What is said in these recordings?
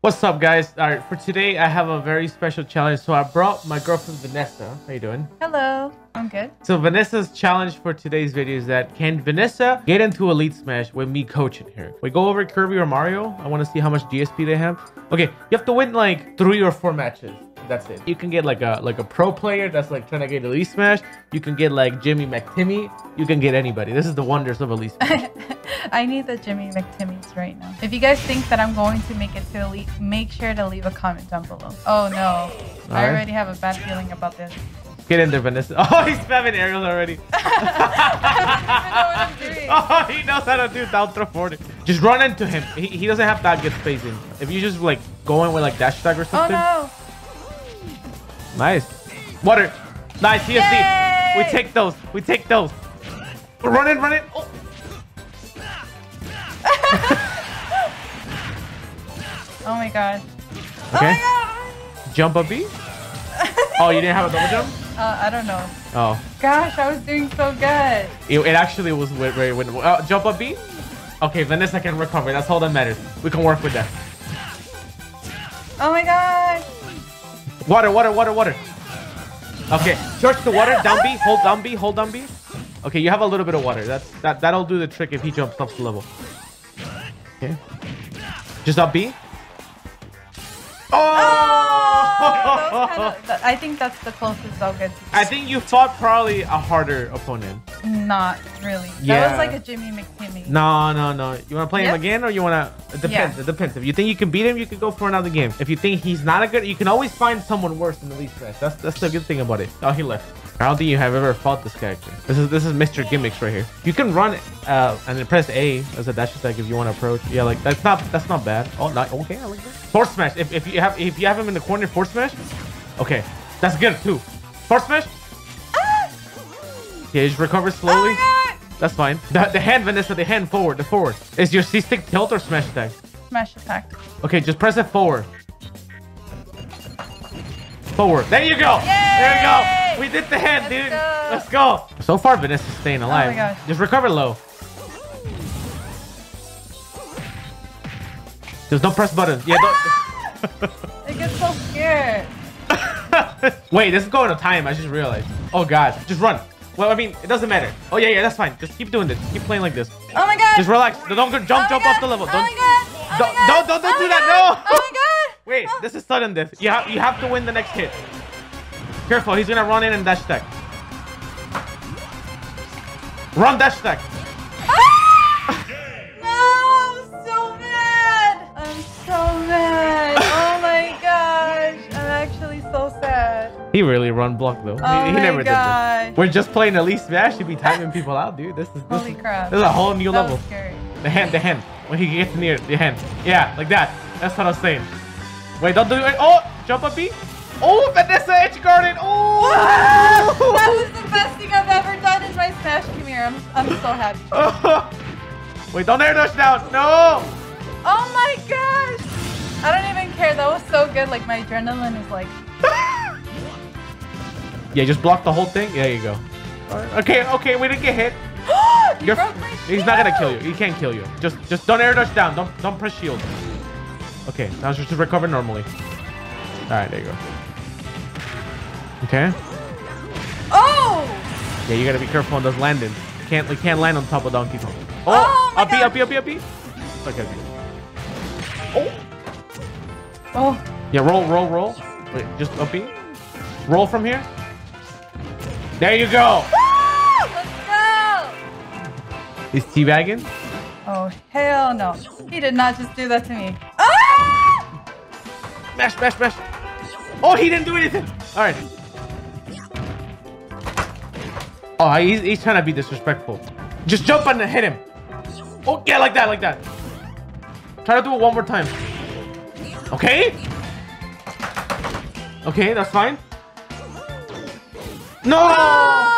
What's up, guys? All right, for today, I have a very special challenge. So I brought my girlfriend, Vanessa. How you doing? Hello, I'm good. So Vanessa's challenge for today's video is that can Vanessa get into Elite Smash with me coaching her? We go over Kirby or Mario. I want to see how much GSP they have. Okay, you have to win like three or four matches. That's it. You can get like a like a pro player that's like trying to get Elite Smash. You can get like Jimmy McTimmy. You can get anybody. This is the wonders of Elite Smash. I need the Jimmy McTimmys right now. If you guys think that I'm going to make it to Elite, make sure to leave a comment down below. Oh no, I right. already have a bad feeling about this. Get in there, Vanessa. Oh, he's spamming aerials already. I don't know what I'm doing. Oh, he knows how to do down throw 40. Just run into him. He, he doesn't have that good spacing. If you just like go in with like dash attack or something. Oh something. no. Nice. Water. Nice. CSD. We take those. We take those. Run in, run in. Oh. Oh my god. Oh Okay. my god. Jump a B. Oh, you didn't have a double jump? Uh, I don't know. Oh. Gosh, I was doing so good. It, it actually was very winnable. Uh, jump a B. Okay, Vanessa can recover. That's all that matters. We can work with that. Oh my god. Water, water, water, water. Okay, search the water. Down B. Hold down B. Hold down B. Okay, you have a little bit of water. That's that. That'll do the trick if he jumps up the level. Okay. Just up B. Oh, Oh! That kind of, I think that's the closest I'll get. I think you fought probably a harder opponent. Not really. That Yeah. was like a Jimmy McTimmy. No, no, no. You want to play him again, or you want to? Uh, it depends. Yeah. It depends. If you think you can beat him, you can go for another game. If you think he's not a good, you can always find someone worse in the least match. That's that's the good thing about it. Oh, he left. I don't think you have ever fought this character. This is this is Mr. Gimmicks right here. You can run uh and then press A as a dash attack if you want to approach. Yeah, like that's not that's not bad. Oh, not okay. I like that. Force smash. If, if you have if you have him in the corner, force smash. Okay, that's good too. Force smash. Yeah, just recover Oh slowly. my. That's fine. The, the hand, Vanessa, the hand forward, the forward. Is your C stick tilt or smash attack? Smash attack. Okay, just press it forward. Forward. There you go. There you go. Yay! We did the hand, Let's dude. go. Let's go. So far, Vanessa's staying oh alive. my gosh. Just recover low. Just don't press buttons. Yeah, don't. Ah! I get so scared. Wait, this is going to time. I just realized. Oh, God. Just run. Well, I mean, it doesn't matter. Oh, yeah, yeah, that's fine. Just keep doing this. Keep playing like this. Oh my god. Just relax. Don't go, jump, Oh jump god. off the level. Oh Don't, my god. Oh don't, my god. don't, don't, don't Oh do my that. No. Oh my god. Wait, this is sudden death. You have, you have to win the next hit. Careful, he's gonna run in and dash attack. Run dash attack. Ah! No, I'm so mad. I'm so mad. Oh my gosh. I'm actually so sad. He really run block though. Oh he, he oh my never gosh. did this. We're just playing Elite Smash. He'd be timing people out, dude. This is this, Holy is, crap. this is a whole new That level. The hand, the hand. When he gets near the hand. Yeah, like that. That's what I was saying. Wait, don't do it. Oh, jump up B. Oh, Vanessa edge guarded. Oh. that was the best thing I've ever done in my Smash Premiere. I'm, I'm so happy. Wait, don't air dash down. No. Oh my gosh. I don't even care. That was so good. Like my adrenaline is like. Yeah, just block the whole thing. There you go. Alright, Okay, okay, we didn't get hit. you broke my he's not gonna kill you. He can't kill you. Just, just don't air dash down. Don't, don't press shield. Okay, now just recover normally. All right, there you go. Okay. Oh! Yeah, you gotta be careful on those landings. Can't, we can't land on top of Donkey Kong. Oh, Oh up B, up B, up B, up B. Okay. Oh. Oh. Yeah, roll, roll, roll. Wait, just up B. Roll from here. There you go. Go! He's teabagging. Oh, hell no. He did not just do that to me. Ah! Smash, smash, smash. Oh, he didn't do anything. All right. Oh, he's, he's trying to be disrespectful. Just jump on and hit him. Oh, yeah, like that, like that. Try to do it one more time. Okay. Okay, that's fine. No! Oh!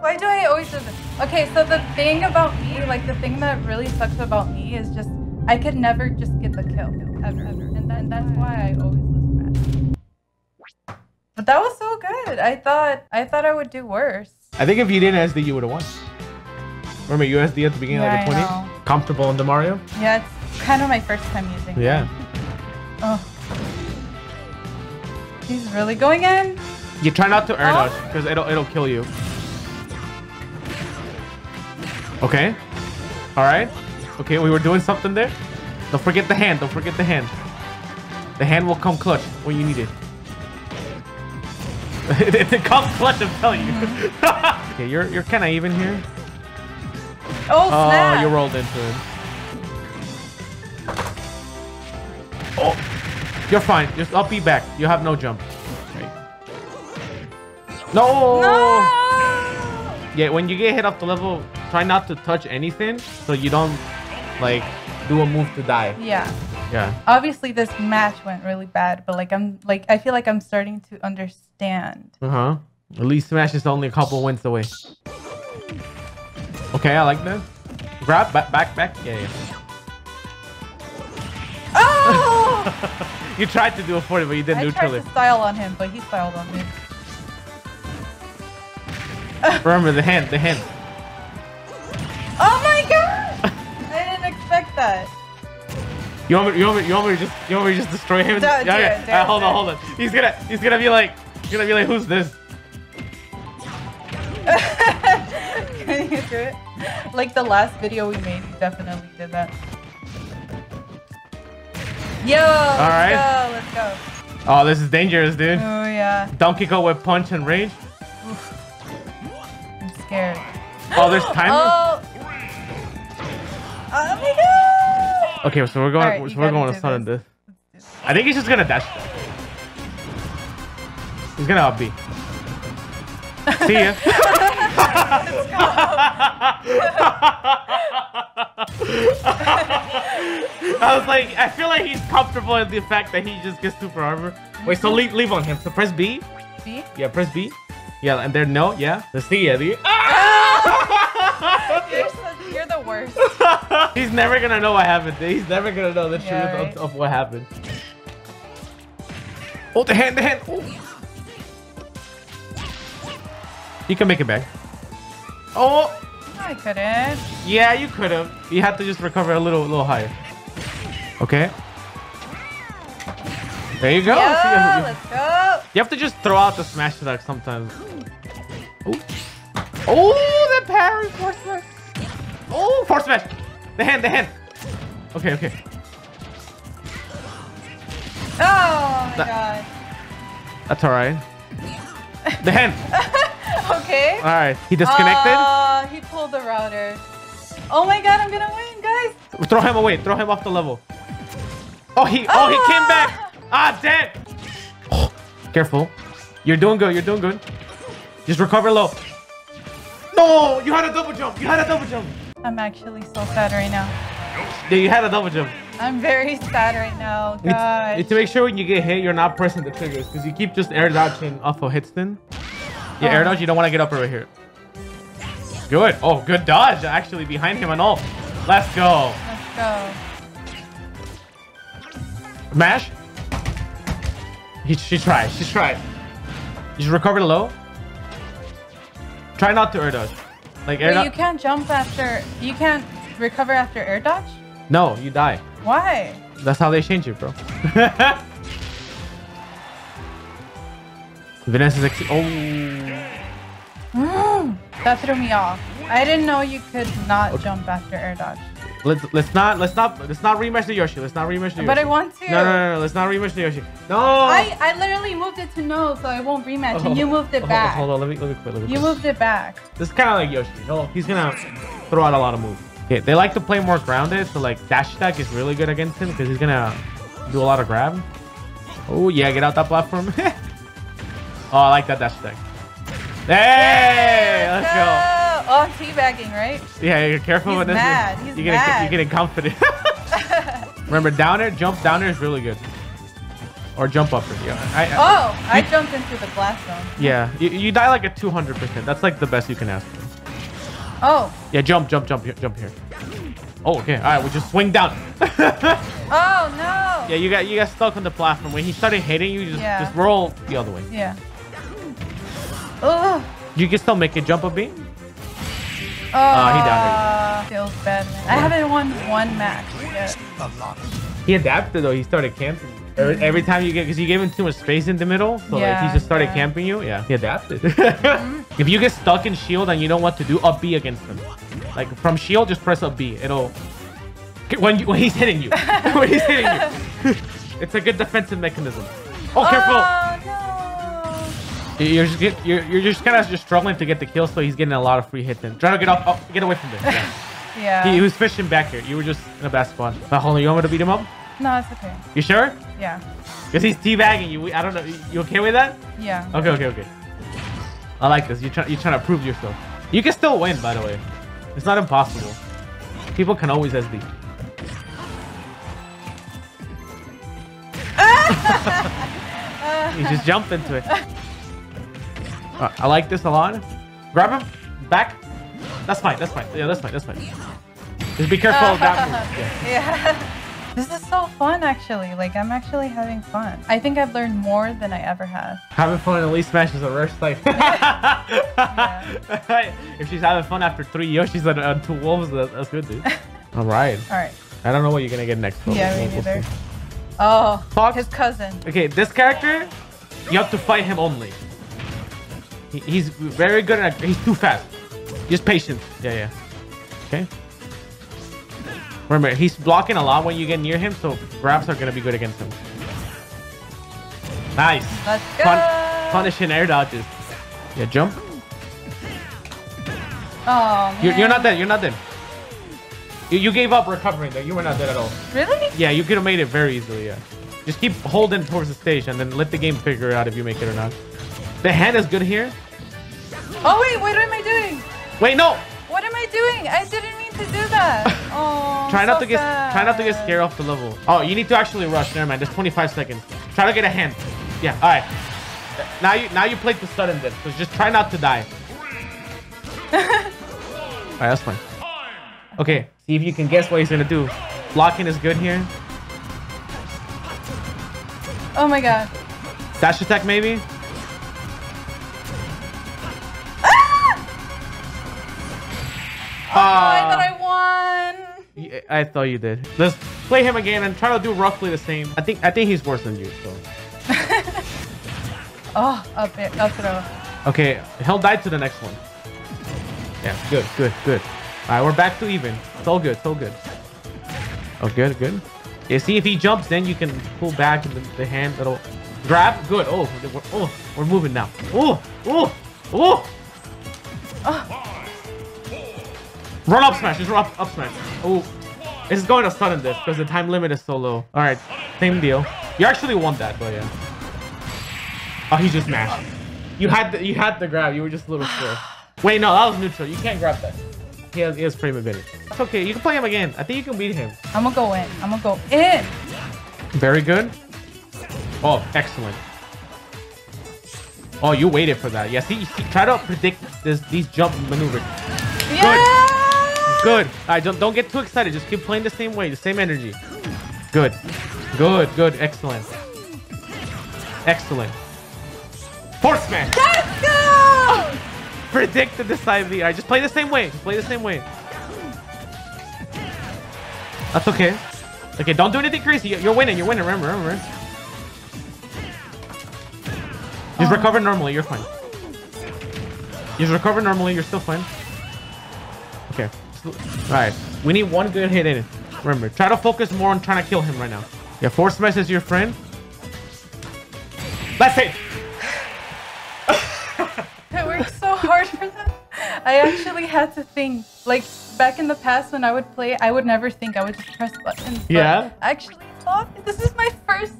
Why do I always do this? Okay, so the thing about me, like the thing that really sucks about me is just I could never just get the kill ever, ever, and, that, and that's why I always. But that was so good. I thought I thought I would do worse. I think if you didn't SD, you would have won. Remember USD at the beginning Yeah, like a I 20? Comfortable in the Mario? Yeah, it's kind of my first time using. it. Yeah. Oh. He's really going in. You try not to earn Oh. because it'll it'll kill you. Okay. All right. Okay, we were doing something there. Don't forget the hand. Don't forget the hand. The hand will come clutch when you need it. It, it comes clutch, I'm telling you. okay, you're you're kind of even here. Oh snap. Oh, you rolled into it. Oh, you're fine. Just I'll be back. You have no jump. Okay. No! No! Yeah, when you get hit off the level, try not to touch anything so you don't like do a move to die. Yeah. Yeah. Obviously, this match went really bad, but like I'm like I feel like I'm starting to understand. Uh huh. Elite Smash is only a couple wins away. Okay, I like that. Grab back, back, back. Yeah, yeah. Oh! You tried to do a 40, but you did I tried neutrally. to style on him, but he styled on me. Remember the hand, the hand. Oh my god! I didn't expect that. You want me? You want me? You want me to just? You want me to just destroy him? Do it, do it, yeah. do Uh, it, hold on, hold on. He's gonna, he's gonna be like, he's gonna be like, who's this? Can you do it? Like the last video we made, you definitely did that. Yo! All right. Let's go, let's go. Oh, this is dangerous, dude. Oh yeah. Donkey Kong with punch and range. I'm scared. Oh, there's timer. Oh! Oh my god! Okay, so we're going, Alright, you so we're gotta going to do stun this. I think he's just gonna dash. He's gonna up B. See ya. I was like, I feel like he's comfortable in the fact that he just gets super armor. Mm-hmm. Wait, so leave, leave on him. So press B. See? Yeah, press B. Yeah, and there no. Yeah, let's see ya. dude. Ah! You're, such, you're the worst. He's never gonna know what happened. He's never gonna know the truth Yeah, of, right. of what happened. Oh, the hand, the hand. Oh. You can make it back. Oh, I couldn't. yeah, you could have. You had to just recover a little, little higher. Okay. There you go. See, Yeah, you- let's go. You have to just throw out the smash attack sometimes. Oh, oh, the parry force. Oh, force smash. The hand, the hand. Okay, okay. Oh my That- god. That's all right. The hand. Okay. All right. He disconnected. Uh, he pulled the router. Oh my god, I'm gonna win, guys. Throw him away. Throw him off the level. Oh, he. Oh, he came back. Ah, damn. Oh, careful. You're doing good. You're doing good. Just recover low. No, you had a double jump. You had a double jump. I'm actually so sad right now. Yeah, you had a double jump. I'm very sad right now, need to make sure when you get hit, you're not pressing the triggers because you keep just air dodging off of hit spin. Yeah, air Oh. dodge. You don't want to get up right here. Good. Oh, good dodge. Actually, behind him and all. Let's go. Let's go. Mash. He, she tried. She tried. You should recover low. Try not to air dodge. Like air Wait, you can't jump after. You can't recover after air dodge? No, you die. Why? That's how they change it, bro. Vanessa's ex- oh. Mm, that threw me off. I didn't know you could not jump after air dodge. Let's let's not let's not let's not rematch the Yoshi. Let's not rematch the Yoshi. But I want to. No, no, no, no. Let's not rematch the Yoshi. No. I, I literally moved it to no, so I won't rematch. and you oh, moved it Oh, back. Hold on, let me let me quit. Let me You quit. moved it back. This is kind of like Yoshi. He'll, he's gonna throw out a lot of moves. Okay, they like to play more grounded, so like dash attack is really good against him because he's gonna do a lot of grab. Oh yeah, get out that platform. oh, I like that dash attack. Hey, let's go. I'm teabagging, right? Yeah, you're careful He's with this. mad. He's you're getting mad. you're getting confident. Remember, down air, jump down air is really good. Or jump upper. Yeah. I, I- Oh, I jumped into the blast zone. yeah. You, you die like at 200%. That's like the best you can ask for. Oh, Yeah, jump, jump, jump, here, jump here. Oh, okay. All right, we just swing down. oh no. yeah, you got you got stuck on the platform. When he started hitting you, just Yeah. just roll the other way. Yeah. Oh, You can still make it jump a beam. Oh, he died. Uh, feels bad, man. I haven't won one match yet. He adapted though. He started camping. Every, mm-hmm. every time you get, because you gave him too much space in the middle, so like, he just started yeah. camping you. Yeah, he adapted. Mm-hmm. if you get stuck in shield and you know what to do, up B against him. Like from shield, just press up B. It'll when you, when he's hitting you. when he's hitting you, it's a good defensive mechanism. Oh, careful! Oh. You're just get, you're, you're just kind of just struggling to get the kill, so he's getting a lot of free hits. in. Try to get up, up get away from this. Yeah. Yeah. he, he was fishing back here. You were just in a bad spot. Uh, hold on, you want me to beat him up? no, it's okay. You sure? Yeah. Because he's teabagging you. I don't know. You okay with that? Yeah. Okay, okay, okay. I like this. You're trying. You're trying to prove yourself. You can still win, by the way. It's not impossible. People can always SD. you just jump into it. Uh, I like this a lot. Grab him. Back. That's fine. That's fine. Yeah, that's fine. That's fine. Just be careful that move. Yeah. Yeah. This is so fun, actually. Like, I'm actually having fun. I think I've learned more than I ever have. Having fun in Elite Smash is a rare sight. if she's having fun after three Yoshis and uh, two wolves, that, that's good, dude. All right. All right. I don't know what you're gonna get next. but Yeah, we'll- me we'll neither. see. Oh, Fox? his cousin. Okay, this character, you have to fight him only. He, he's very good at. He's too fast. Just patience. Yeah, yeah. Okay. Remember, he's blocking a lot when you get near him, so grabs are gonna be good against him. Nice. Let's go. Pun- punishing air dodges. Yeah, jump. Oh, man. You're, you're not dead. You're not dead. You, you gave up recovering there. You were not dead at all. Really? Yeah, you could have made it very easily. Yeah. Just keep holding towards the stage and then let the game figure out if you make it or not. The hand is good here. Oh, wait. What am I doing? Wait, no. What am I doing? I didn't mean to do that. Oh, Try not so to get try not to get scared off the level. Oh, you need to actually rush. Never mind. There's 25 seconds. Try to get a hand. Yeah. All right. Now you now you played the sudden death. So just try not to die. all right, that's fine. Okay. See if you can guess what he's gonna do. Blocking is good here. Oh my god. Dash attack maybe. Oh, I thought I won. Yeah, I thought you did. Let's play him again and try to do roughly the same. I think I think he's worse than you. So Oh, up it, up throw. okay, he'll die to the next one. Yeah, good, good, good. All right, we're back to even. It's all good. It's all good. Oh, good, good. Yeah, see if he jumps, then you can pull back the, the hand. That'll grab. Good. Oh, we're, oh, we're moving now. Oh, oh, oh. oh. Run up smash. Just run up, up smash. Oh, it's going to stun this because the time limit is so low. All right, same deal. You actually won that, but yeah. Oh, he just mashed. You had the, you had the grab. You were just a little slow. Wait, no, that was neutral. You can't grab that. He has, he has frame advantage. It's okay. You can play him again. I think you can beat him. I'm gonna go in. I'm gonna go in. Very good. Oh, excellent. Oh, you waited for that. Yeah, see, see try to predict this these jump maneuvers. Yeah. Good. All right, don't, don't get too excited. Just keep playing the same way, the same energy. Good. Good, good. Excellent. Excellent. Force smash. Let's go. Predict the decidedly. All right, just play the same way. Just play the same way. That's okay. Okay, don't do anything crazy. You're winning. You're winning. Remember, remember. Just recover normally. You're fine. Just recover normally. You're still fine. Okay. All right. We need one good hit in it. Remember, try to focus more on trying to kill him right now. Yeah, force smash is your friend. Let's hit. I worked so hard for that. I actually had to think. Like back in the past when I would play, I would never think. I would just press buttons. But Yeah? Actually, this is my first.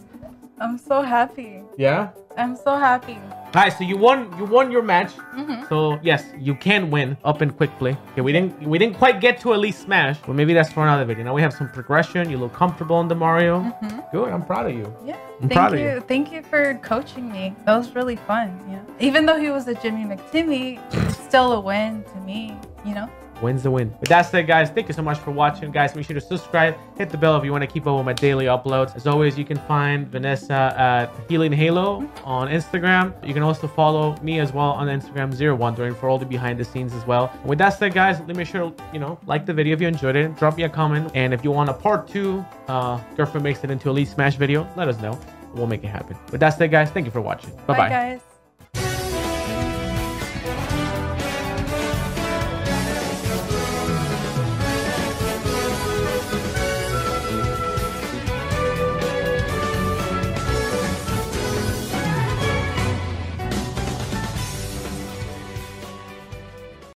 I'm so happy. Yeah. I'm so happy. All right, so you won. You won your match. Mhm. So yes, you can win up in quick play. Okay, we didn't we didn't quite get to Elite Smash, but maybe that's for another video. Now we have some progression. You look comfortable on the Mario. Mhm. Good. I'm proud of you. Yeah. I'm Thank proud of you. you. Thank you for coaching me. That was really fun. Yeah. Even though he was a Jimmy McTimmy, it's still a win to me. You know. Wins the win. With that said, guys, thank you so much for watching. Guys, make sure to subscribe, hit the bell if you want to keep up with my daily uploads. As always, you can find Vanessa at Healing Halo on Instagram. You can also follow me as well on Instagram, Zero Wondering, for all the behind the scenes as well. with that said, guys, let me sure you know like the video if you enjoyed it. Drop me a comment, and if you want a part two, uh, girlfriend makes it into a Elite Smash video, let us know. We'll make it happen. With that said, guys, thank you for watching. Bye bye. Bye, guys.